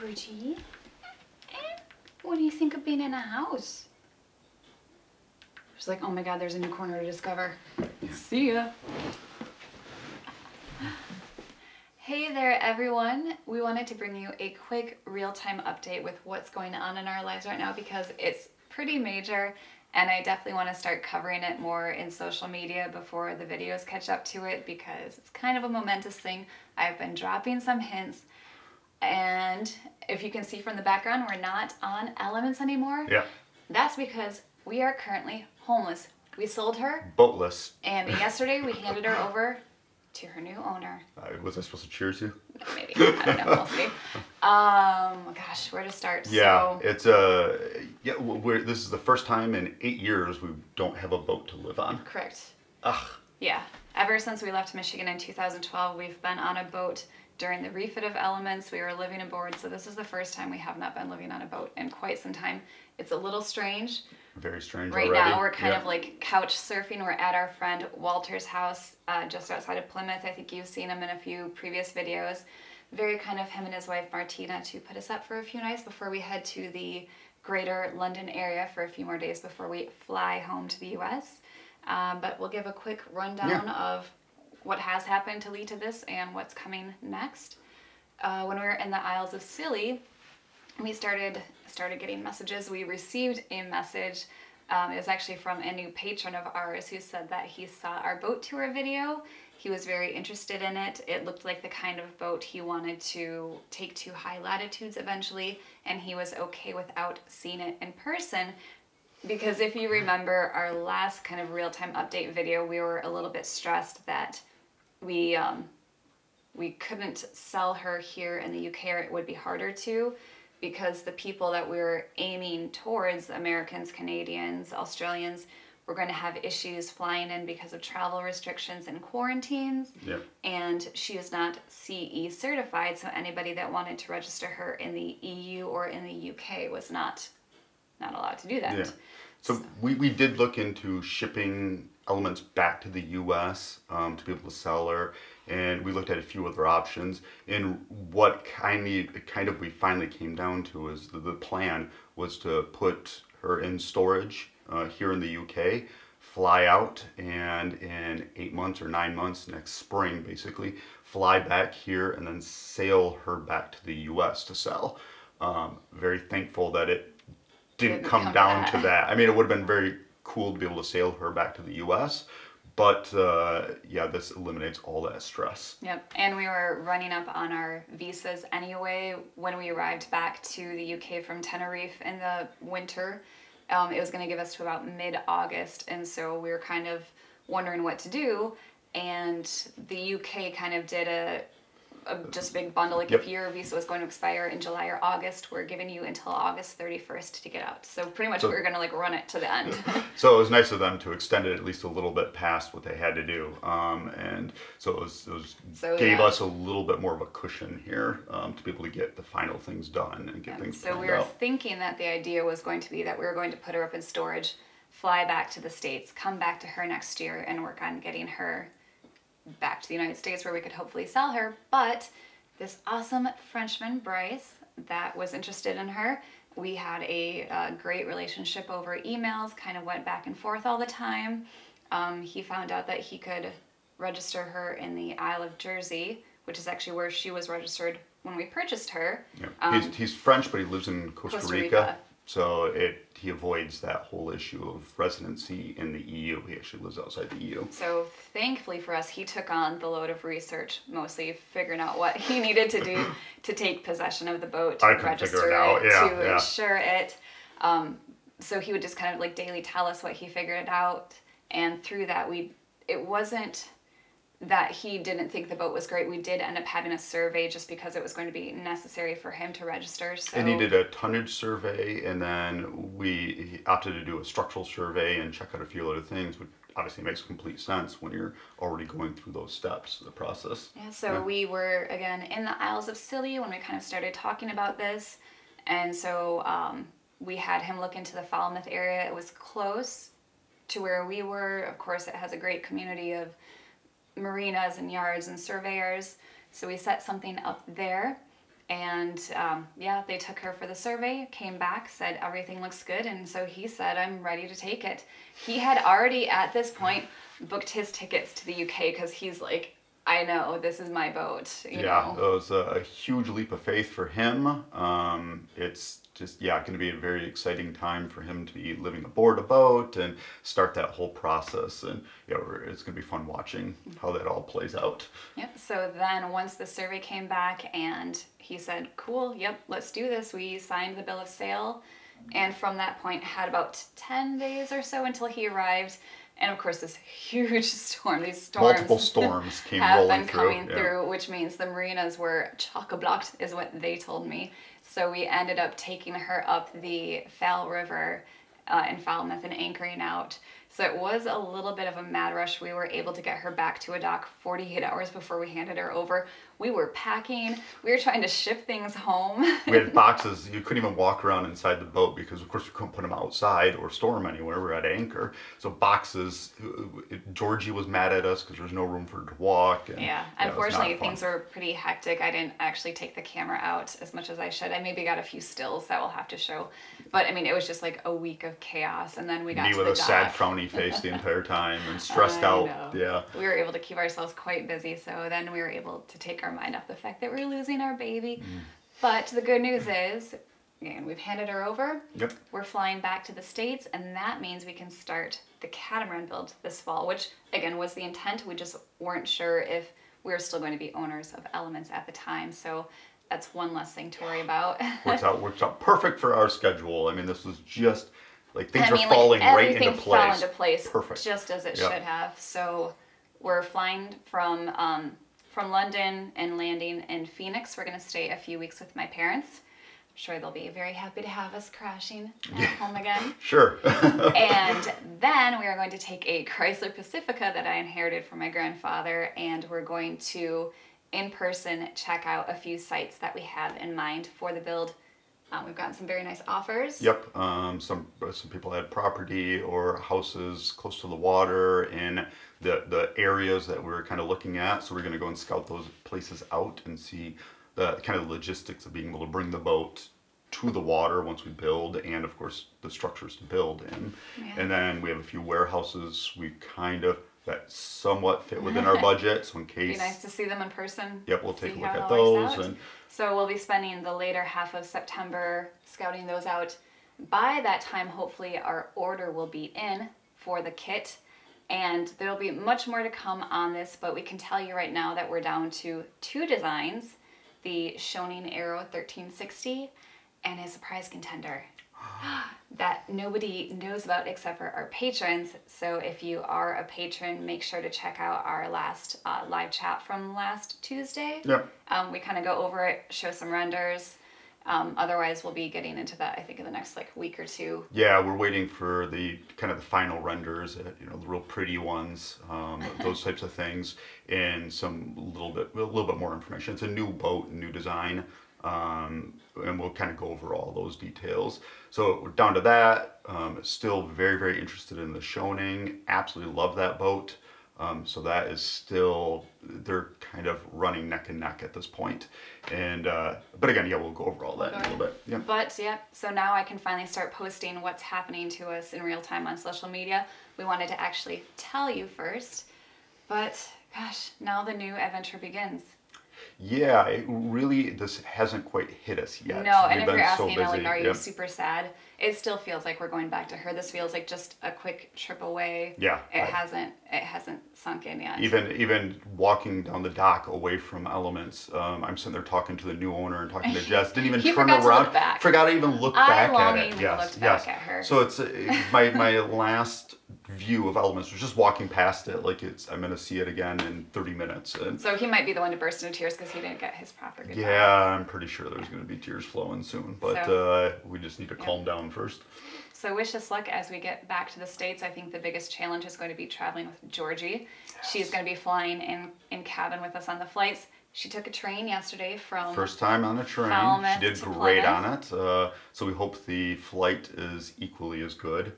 Georgie. What do you think of being in a house? She's like, oh my god, there's a new corner to discover. See ya. Hey there, everyone. We wanted to bring you a quick real-time update with what's going on in our lives right now because it's pretty major and I definitely want to start covering it more in social media before the videos catch up to it because it's kind of a momentous thing. I've been dropping some hints and if you can see from the background, we're not on Elements anymore. Yeah. That's because we are currently homeless. We sold her Boatless. and yesterday we handed her over to her new owner. Uh, was I supposed to cheers you? Maybe. I don't know. We'll see. Um, gosh, where to start? Yeah, So, it's uh, yeah. We're, this is the first time in eight years we don't have a boat to live on. correct. Ugh. Yeah. Ever since we left Michigan in 2012, we've been on a boat during the refit of Elements. We were living aboard, so this is the first time we have not been living on a boat in quite some time. It's a little strange. Very strange. Right already. now, we're kind Yeah. of like couch surfing. We're at our friend Walter's house uh, just outside of Plymouth. I think you've seen him in a few previous videos. Very kind of him and his wife Martina to put us up for a few nights before we head to the greater London area for a few more days before we fly home to the US. Um, but we'll give a quick rundown Yeah. of what has happened to lead to this and what's coming next. Uh, when we were in the Isles of Scilly, we started started getting messages. We received a message. Um, it was actually from a new patron of ours who said that he saw our boat tour video. He was very interested in it. It looked like the kind of boat he wanted to take to high latitudes eventually, and he was okay without seeing it in person. Because if you remember our last kind of real time update video, we were a little bit stressed that we um, we couldn't sell her here in the UK, or it would be harder to, because the people that we're aiming towards, Americans, Canadians, Australians, were going to have issues flying in because of travel restrictions and quarantines. Yeah. And she is not CE certified, so anybody that wanted to register her in the EU or in the UK was not not allowed to do that. Yeah. So we, we did look into shipping Elements back to the U.S. Um, to be able to sell her, and we looked at a few other options. And what kind of kind of we finally came down to is the, the plan was to put her in storage uh, here in the U.K. Fly out and in eight months or nine months next spring, basically fly back here and then sail her back to the U.S. to sell. Um, very thankful that it didn't Didn't come come down that. to that. I mean, it would have been very cool to be able to sail her back to the U.S. But uh, yeah, this eliminates all that stress. Yep, and we were running up on our visas anyway when we arrived back to the UK from Tenerife in the winter. Um, it was going to give us to about mid August, and so we were kind of wondering what to do. And the UK kind of did a, a just big bundle. Like if your visa was going to expire in July or August, we're giving you until August 31st to get out. So pretty much So- we were going to like run it to the end. So it was nice of them to extend it at least a little bit past what they had to do. Um, and so it was, it was So, gave yeah. us a little bit more of a cushion here um, to be able to get the final things done and get Um, things so we were out. thinking that the idea was going to be that we were going to put her up in storage, fly back to the States, come back to her next year, and work on getting her back to the United States where we could hopefully sell her. But this awesome Frenchman, Bryce, that was interested in her, we had a, uh great relationship over emails, kind of went back and forth all the time. Um, he found out that he could register her in the Isle of Jersey, which is actually where she was registered when we purchased her. Yeah. he's, he's French, but he lives in Costa, um, Costa Rica, Rica. So it he avoids that whole issue of residency in the EU. He actually lives outside the EU. So thankfully for us, he took on the load of research, mostly figuring out what he needed to do to take possession of the boat, to I register it out, yeah, to yeah. insure it. Um, so he would just kind of like daily tell us what he figured out, and through that, we it wasn't that he didn't think the boat was great. We did end up having a survey just because it was going to be necessary for him to register. So And he did a tonnage survey, and then we he opted to do a structural survey and check out a few other things, which obviously makes complete sense when you're already going through those steps, of the process. Yeah, so Yeah. we were again in the Isles of Scilly when we kind of started talking about this, and so um, we had him look into the Falmouth area. It was close to where we were. Of course, it has a great community of marinas and yards and surveyors. So we set something up there, And um, yeah, they took her for the survey, came back, said everything looks good, and so he said, I'm ready to take it. He had already at this point booked his tickets to the UK because he's like, I know this is my boat. Yeah, know? it was a huge leap of faith for him. Um, it's just yeah, going to be a very exciting time for him to be living aboard a boat and start that whole process. And yeah, it's going to be fun watching how that all plays out. Yep. So then once the survey came back and he said, cool, yep, let's do this, we signed the bill of sale. And from that point, had about 10 days or so until he arrived. And of course, this huge storm, these storms. Multiple storms came have rolling been through. coming yeah. through, which means the marinas were chock a blocked, is what they told me. So we ended up taking her up the Fal River uh, in Falmouth and anchoring out. So it was a little bit of a mad rush. We were able to get her back to a dock 48 hours before we handed her over. We were packing, we were trying to ship things home. we had boxes. You couldn't even walk around inside the boat because, of course, we couldn't put them outside or store them anywhere. We were at anchor, so boxes. uh, Georgie was mad at us because there was no room for her to walk. And, Yeah, not unfortunately, things were pretty hectic. I didn't actually take the camera out as much as I should. I maybe got a few stills that we'll have to show, but I mean, it was just like a week of chaos, and then we got Me to with the a sad, dock. Frowny face the entire time and stressed out. know. Yeah. We were able to keep ourselves quite busy, so then we were able to take our mind off the fact that we're losing our baby. Mm. But the good news is, again, we've handed her over. Yep. We're flying back to the States, and that means we can start the catamaran build this fall, which again was the intent. We just weren't sure if we were still going to be owners of Elements at the time. So that's one less thing to worry about. works out works out perfect for our schedule. I mean, this was just like things I are mean, like, falling right into place. fell into place Perfect. just as it Yep. should have. So we're flying from um, from London and landing in Phoenix. We're gonna stay a few weeks with my parents. I'm sure they'll be very happy to have us crashing at home again. Sure. and then we are going to take a Chrysler Pacifica that I inherited from my grandfather, and we're going to in person check out a few sites that we have in mind for the build. Um, we've gotten some very nice offers. Yep. Um, some some people had property or houses close to the water in the the areas that we are kind of looking at. So we're going to go and scout those places out and see the kind of logistics of being able to bring the boat to the water once we build, and of course the structures to build in. Yeah. And then we have a few warehouses we kind of that somewhat fit within our budget. So in case. Be nice to see them in person. Yep, we'll take a look at it all works those and- so we'll be spending the later half of September scouting those out. By that time, hopefully, our order will be in for the kit, and there'll be much more to come on this. But we can tell you right now that we're down to two designs: the Schionning Arrow 1360 and a surprise contender that nobody knows about except for our patrons. So if you are a patron, make sure to check out our last uh, live chat from last Tuesday. Yep. Um, we kind of go over it, show some renders. Um, otherwise, we'll be getting into that. I think in the next like week or two. Yeah, we're waiting for the kind of the final renders, uh, you know, the real pretty ones, um, those types of things, and some little bit, a little bit more information. It's a new boat, new design, um, and we'll kind of go over all those details. So down to that. Um, still very, very interested in the Schionning. Absolutely love that boat. Um, so that is still they're kind of running neck and neck at this point. And uh, but again, yeah, we'll go over all that in a little bit. Yeah. But yeah, so now I can finally start posting what's happening to us in real time on social media. We wanted to actually tell you first, but gosh, now the new adventure begins. Yeah, it really this hasn't quite hit us yet. No, and We've if you're so asking, like, are you Yep. super sad? It still feels like we're going back to her. This feels like just a quick trip away. Yeah, It I- hasn't. It hasn't sunk in yet. Even even walking down the dock away from Elements, um, I'm sitting there talking to the new owner and talking to Jess. Didn't even turn to around. back. Forgot to even look I back at it. Yes, looked yes. back at her. So it's uh, my my last view of Elements was just walking past it, like it's I'm gonna see it again in 30 minutes. And So he might be the one to burst into tears because he didn't get his proper goodbye. yeah, I'm pretty sure there's gonna be tears flowing soon, but So- uh, we just need to calm down first. So wish us luck as we get back to the States. I think the biggest challenge is going to be traveling with Georgie. She's going to be flying in, in cabin with us on the flights. She took a train yesterday from First time on a train. Falmouth she did great Plymouth. on it. Uh, so we hope the flight is equally as good.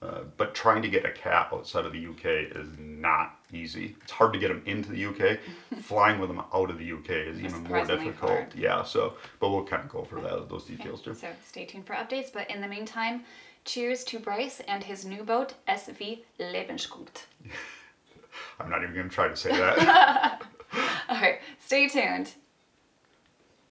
Uh, but trying to get a cat outside of the UK is not easy. It's hard to get them into the UK. Flying with them out of the UK is even more difficult. hard. Yeah. So, but we'll kind of go for that those details too. So stay tuned for updates. But in the meantime, cheers to Bryce and his new boat, SV Lebensgut. I'm not even going to try to say that. All right, stay tuned.